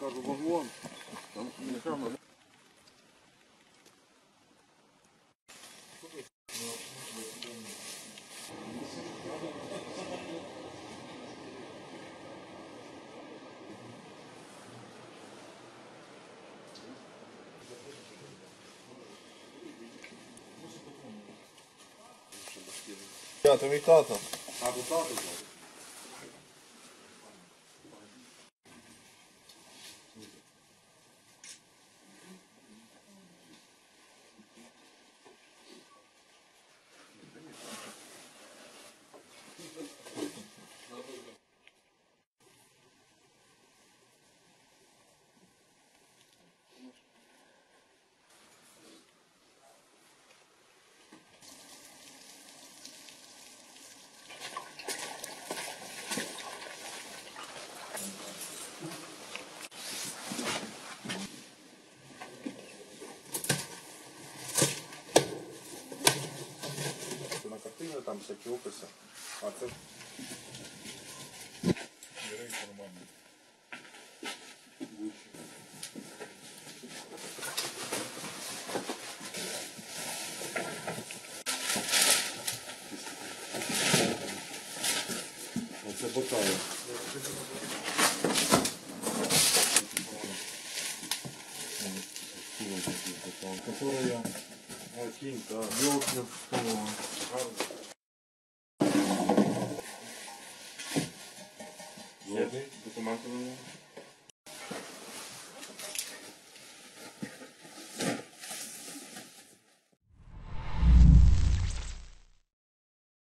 кажу, вагон. Там напевно. Я, то мій тато. А, тата зараз. Там всякі описи. А це Оце бокали. Которая кінь, так. елки Документи. Документи.